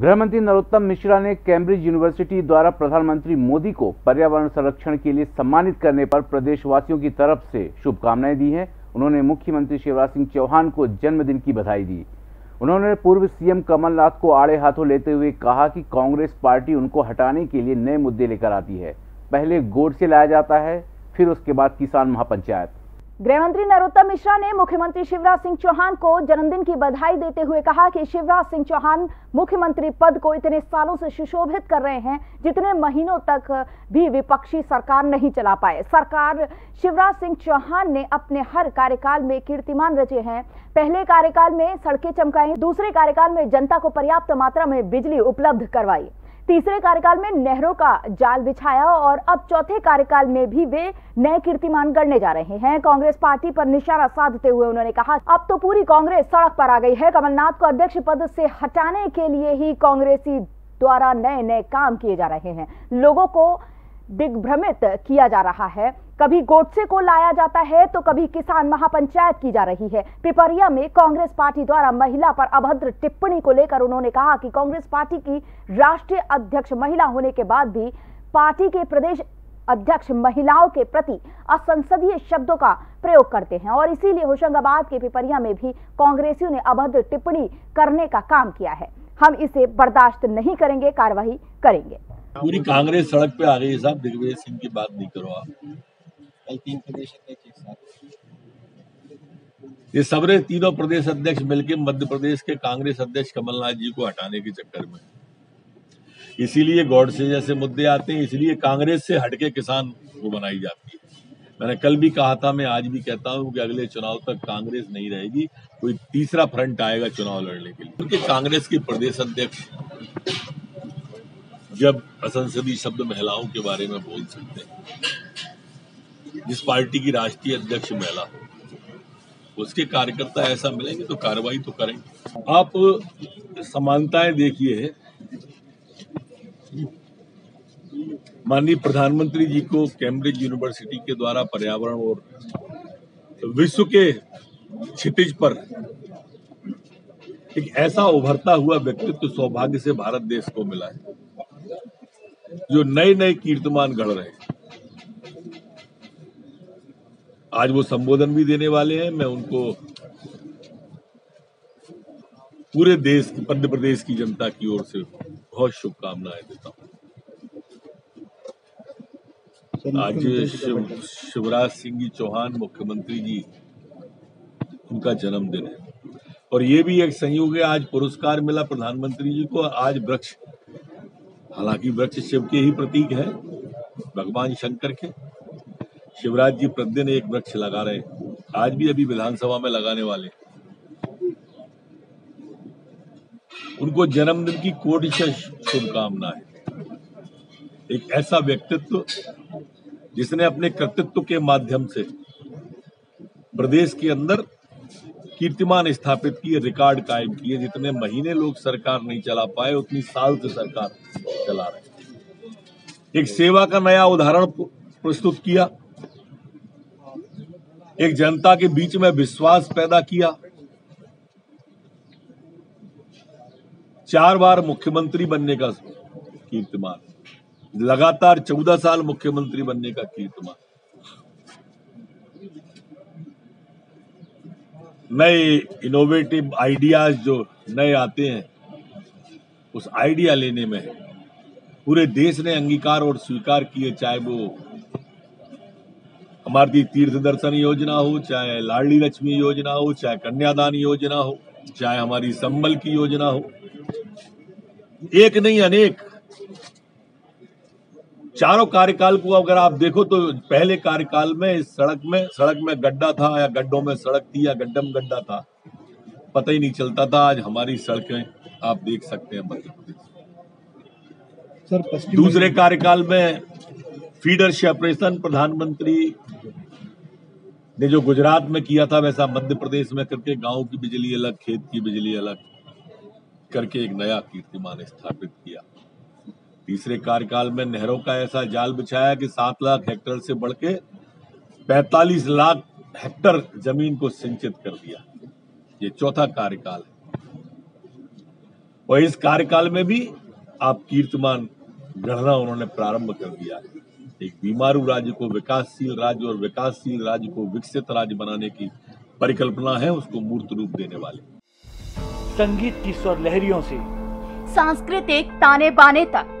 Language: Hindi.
गृह मंत्री नरोत्तम मिश्रा ने कैम्ब्रिज यूनिवर्सिटी द्वारा प्रधानमंत्री मोदी को पर्यावरण संरक्षण के लिए सम्मानित करने पर प्रदेशवासियों की तरफ़ से शुभकामनाएँ दी हैं। उन्होंने मुख्यमंत्री शिवराज सिंह चौहान को जन्मदिन की बधाई दी। उन्होंने पूर्व सीएम कमलनाथ को आड़े हाथों लेते हुए कहा कि कांग्रेस पार्टी उनको हटाने के लिए नए मुद्दे लेकर आती है। पहले गोड से लाया जाता है, फिर उसके बाद किसान महापंचायत। गृह मंत्री नरोत्तम मिश्रा ने मुख्यमंत्री शिवराज सिंह चौहान को जन्मदिन की बधाई देते हुए कहा कि शिवराज सिंह चौहान मुख्यमंत्री पद को इतने सालों से सुशोभित कर रहे हैं जितने महीनों तक भी विपक्षी सरकार नहीं चला पाए। सरकार शिवराज सिंह चौहान ने अपने हर कार्यकाल में कीर्तिमान रचे हैं। पहले कार्यकाल में सड़कें चमकाई, दूसरे कार्यकाल में जनता को पर्याप्त मात्रा में बिजली उपलब्ध करवाई। तीसरे कार्यकाल में नेहरू का जाल बिछाया और अब चौथे कार्यकाल में भी वे नए कीर्तिमान गढ़ने जा रहे हैं। कांग्रेस पार्टी पर निशाना साधते हुए उन्होंने कहा, अब तो पूरी कांग्रेस सड़क पर आ गई है। कमलनाथ को अध्यक्ष पद से हटाने के लिए ही कांग्रेसी द्वारा नए नए काम किए जा रहे हैं। लोगों को दिग्भ्रमित किया जा रहा है। कभी गोडसे को लाया जाता है तो कभी किसान महापंचायत की जा रही है। पिपरिया में कांग्रेस पार्टी द्वारा महिला पर अभद्र टिप्पणी को लेकर उन्होंने कहा कि कांग्रेस पार्टी की राष्ट्रीय अध्यक्ष महिला होने के बाद भी पार्टी के प्रदेश अध्यक्ष महिलाओं के प्रति असंसदीय शब्दों का प्रयोग करते हैं और इसीलिए होशंगाबाद के पिपरिया में भी कांग्रेसियों ने अभद्र टिप्पणी करने का काम किया है। हम इसे बर्दाश्त नहीं करेंगे, कार्रवाई करेंगे। पूरी कांग्रेस सड़क पे आ गई है साहब। दिग्विजय सिंह की बात नहीं करो आप। कल तीन प्रदेश अध्यक्ष साथ। ये सबरे तीनों प्रदेश अध्यक्ष मिलकर मध्य प्रदेश के कांग्रेस अध्यक्ष कमलनाथ जी को हटाने के चक्कर में। इसीलिए गौड से जैसे मुद्दे आते हैं इसलिए कांग्रेस से हटके किसान को बनाई जाती है। मैंने कल भी कहा था मैं आज भी कहता हूँ कि अगले चुनाव तक कांग्रेस नहीं रहेगी कोई तीसरा फ्रंट आएगा चुनाव लड़ने के लिए। क्योंकि कांग्रेस के प्रदेश अध्यक्ष जब असंसदीय शब्द महिलाओं के बारे में बोल सकते हैं। जिस पार्टी की राष्ट्रीय अध्यक्ष महिला हो, उसके कार्यकर्ता ऐसा मिलेंगे तो कार्रवाई तो करेंगे। आप समानताएँ देखिए। माननीय प्रधानमंत्री जी को कैम्ब्रिज यूनिवर्सिटी के द्वारा पर्यावरण और विश्व के क्षितिज पर एक ऐसा उभरता हुआ व्यक्तित्व सौभाग्य से भारत देश को मिला है। जो नए नए कीर्तिमान गढ़ रहे हैं। आज वो संबोधन भी देने वाले हैं मैं उनको पूरे देश मध्य प्रदेश की जनता की ओर से बहुत शुभकामनाएँ देता हूँ। आज शिव, शिवराज सिंह जी चौहान मुख्यमंत्री जी उनका जन्मदिन है। और ये भी एक संयोग है आज पुरस्कार मिला प्रधानमंत्री जी को आज वृक्ष हालाँकि वृक्ष शिव के ही प्रतीक है, भगवान शंकर के। शिवराज जी प्रतिदिन एक वृक्ष लगा रहे आज भी अभी विधानसभा में लगाने वाले उनको जन्मदिन की कोटि से शुभकामनाएँ। एक ऐसा व्यक्तित्व जिसने अपने कर्तृत्व के माध्यम से प्रदेश के अंदर कीर्तिमान स्थापित किए, रिकॉर्ड कायम किए। जितने महीने लोग सरकार नहीं चला पाए, उतनी साल से सरकार चला रहे एक सेवा का नया उदाहरण प्रस्तुत किया। एक जनता के बीच में विश्वास पैदा किया। चार बार मुख्यमंत्री बनने का कीर्तिमान। लगातार चौदह साल मुख्यमंत्री बनने का कीर्तिमान। नए इनोवेटिव आइडियाज़ जो नए आते हैं, उस आइडिया लेने में पूरे देश ने अंगीकार और स्वीकार किए, चाहे वो हमारी तीर्थ दर्शन योजना हो, चाहे लाडली लक्ष्मी योजना हो, चाहे कन्यादान योजना हो, चाहे हमारी संबल की योजना हो। एक नहीं अनेक। चारों कार्यकाल को अगर आप देखो तो पहले कार्यकाल में इस सड़क में सड़क में गड्ढा था या गड्ढों में सड़क थी या गड्ढम गड्ढा था पता ही नहीं चलता था। आज हमारी सड़कें आप देख सकते हैं मध्य प्रदेश। सर दूसरे कार्यकाल में फीडर सेपरेशन प्रधानमंत्री ने जो गुजरात में किया था वैसा मध्य प्रदेश में करके गाँव की बिजली अलग खेत की बिजली अलग करके एक नया कीर्तिमान स्थापित किया। तीसरे कार्यकाल में नहरों का ऐसा जाल बिछाया कि सात लाख हेक्टेयर से बढ़ के पैतालीस लाख हेक्टर ज़मीन को सिंचित कर दिया। ये चौथा कार्यकाल है। और इस कार्यकाल में भी आप कीर्तिमान गढ़ना उन्होंने प्रारंभ कर दिया। एक बीमारू राज्य को विकासशील राज्य और विकासशील राज्य को विकसित राज्य बनाने की परिकल्पना है उसको मूर्त रूप देने वाले। संगीत की स्वर लहरियों से। सांस्कृतिक ताने बाने तक।